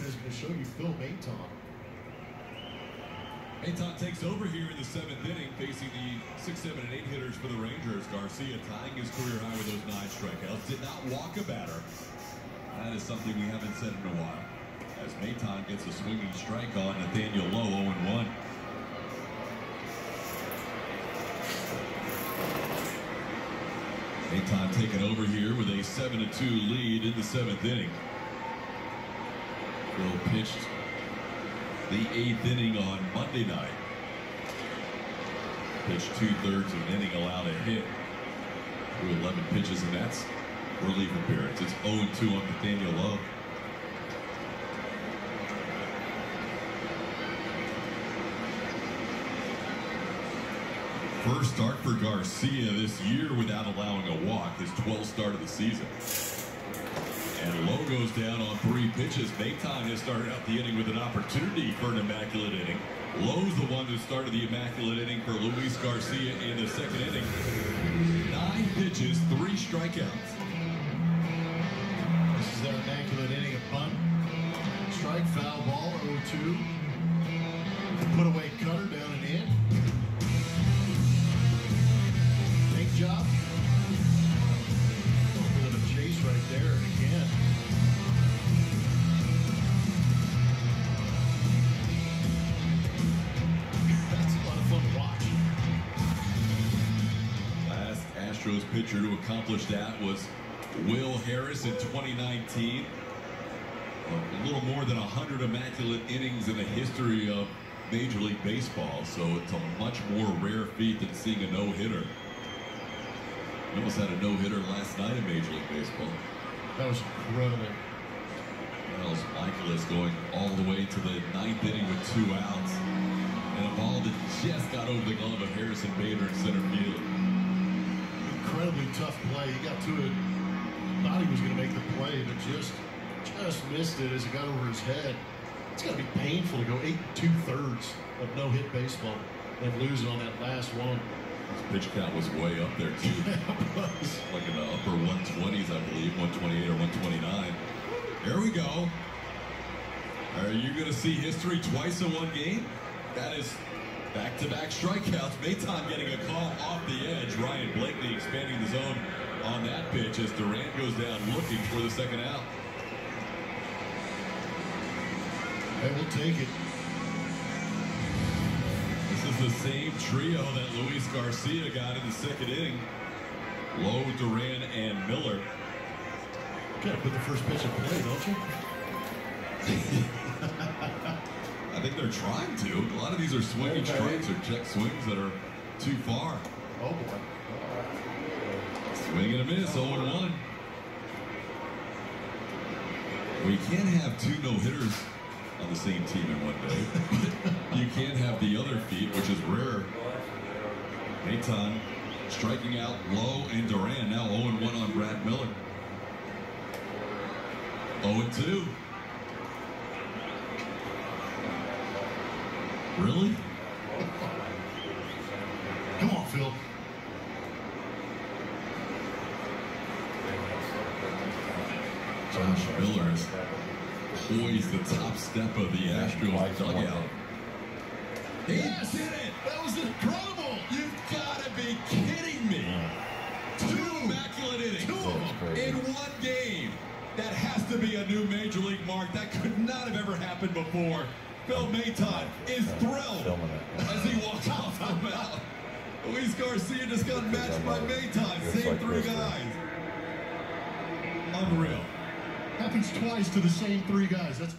is going to show you Phil Maton. Maton takes over here in the seventh inning, facing the six, seven, and eight hitters for the Rangers. Garcia tying his career high with those nine strikeouts. Did not walk a batter. That is something we haven't said in a while. As Maton gets a swinging strike on Nathaniel Lowe, 0-1. Maton taking over here with a 7-2 lead in the seventh inning. Pitched the eighth inning on Monday night. Pitched two-thirds of an inning, allowed a hit through 11 pitches, and that's relief appearance. It's 0-2 on Nathaniel Lowe. First start for Garcia this year without allowing a walk, his 12th start of the season. And Lowe goes down on three pitches. Maton has started out the inning with an opportunity for an immaculate inning. Lowe's the one who started the immaculate inning for Luis Garcia in the second inning. Nine pitches, three strikeouts. This is their immaculate inning of bunt. Strike, foul ball, Astros pitcher to accomplish that was Will Harris in 2019. A little more than 100 immaculate innings in the history of Major League Baseball, so it's a much more rare feat than seeing a no-hitter. We almost had a no-hitter last night in Major League Baseball. That was incredible. Miles Mikolas going all the way to the ninth inning with two outs. And a ball that just got over the glove of Harrison Bader in center field. Incredibly tough play. He got to it, thought he was going to make the play, but just just missed it as it got over his head. It's got to be painful to go eight two thirds of no hit baseball and lose it on that last one. His pitch count was way up there too. like in the upper 120s, I believe, 128 or 129. Here we go. Are you going to see history twice in one game? That is back-to-back strikeouts. Maton getting a call off the edge. Ryan Blakney expanding the zone on that pitch as Duran goes down looking for the second out. Hey, we'll take it. This is the same trio that Luis Garcia got in the second inning. Lowe, Duran, and Miller. Got to put the first pitch in play, don't you? I think they're trying to. A lot of these are swinging strikes or check swings that are too far. Oh boy. Swing and a miss, 0 1. We can't have two no hitters on the same team in one day. you can't have the other feat, which is rare. Maton striking out Lowe and Duran. Now 0 1 on Brad Miller. 0 Really? Come on, Phil. Josh Miller has poised the top step of the Astros dugout. He Yes! did it! That was incredible. You've got to be kidding me! Two immaculate innings Two of them. in one game. That has to be a new major league mark. That could not have ever happened before. Phil Maton is thrilled as he walks off the mound. Luis Garcia just got matched by Maton. Looks Same like three guys. Unreal. Happens twice to the same three guys. That's